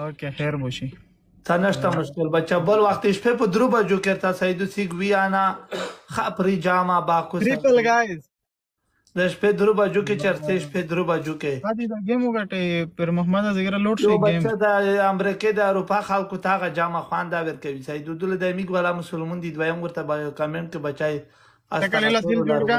اوکې خیر مو شي ته نشته مشکل بچا بل وخت شپه په درو بجو کې تا سیدو سیګ ویانا خپری جاما باکو ټریپل ګایز د شپې درو بجو کې چرته شپې درو بجو کې هدي دا گیم وګټه پر محمد زګره لوټ شي گیم بچا د امریکا د اروپا خلکو تاغه جامه خوان دا ور کوي سید دول د میګ ولا مسلمان دي دویم ورته به کمنټ کې بچای تکلیلا دل جوړګه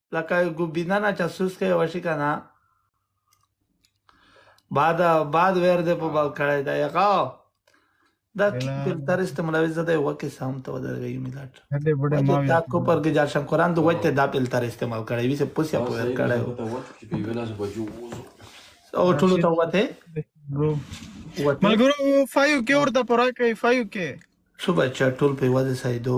لکه ګوبینه نه چسوس کې وشي کنه بعد بعد ور دې په بل کړه دا یغا دا فلتر استعمالوي زده یو کې سم ته ودرګي ملاټ چې تا کو پر کې جاشم قران دوه ته دا فلتر استعمال کړی وي څه پوسیا په ور کړه او ټول ته وته ملګرو فایو کې ورته پرا کوي فایو کې صبح چټول په وځه سایدو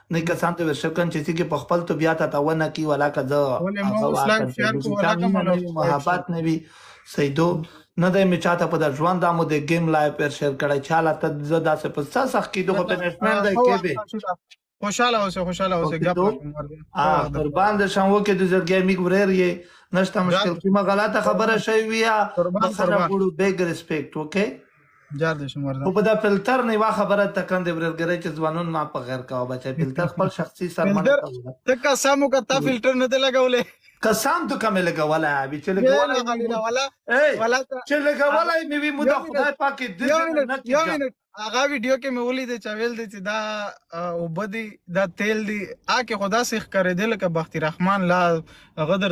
نوی کسان ته ورشل کن چه سیګی په خپل طبیعت اته ونه کی ولاکه زه هغه واکه ته دوزی چا مینه نه وی محبت نه وی سیدو نه دی می چاته په د ژوند دا مو د گیم لایف پر شیر کړی چاله ته زه داسې په سا سخت کیدو خو پنشمنت دی کې به خوشاله اوسه خوشاله اوسه ګپ قربان د شان وکي د زړګي میګ وریر یې نشته مشکل کومه غلطه خبره شوی یا بخره غوړو بیگ ریسپیکټ اوکې جار دې شمار ده په دا فلتر نه وا خبره ته کندې ورګره چې ځوانون ما په غیر کاوه بچي فلتر خپل شخصي سر باندې ته قسم وکړه تا فلتر نه دی لګولې قسم ته کومه لګولا وی چې لګولا لګولا ولا چې لګولا مې وی مودا خدای پاک دې نه چې هغه ویډیو کې مې ولید چې ویل دي چې دا وبدي دا تیل دي آ کې خدا سیخ کرے دل کې بختی رحمان لا غدر